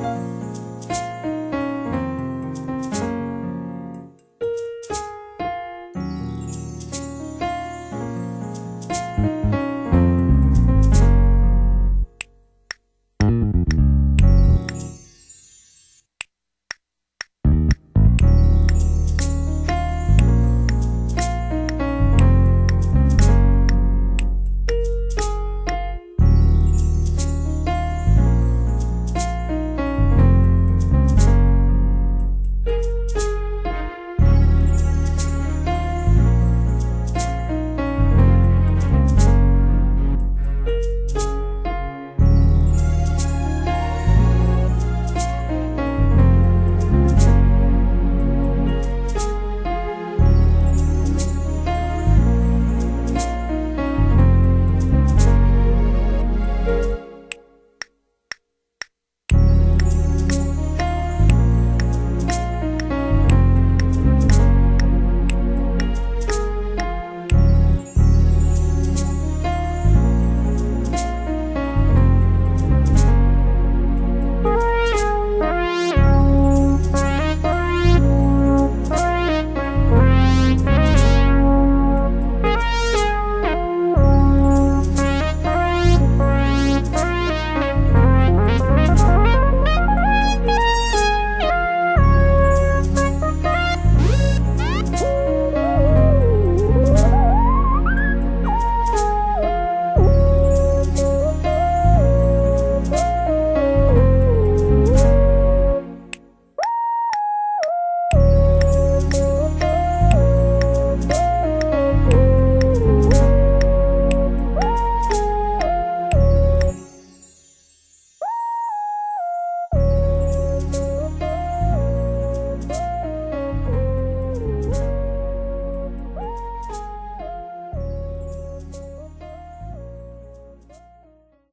Bye.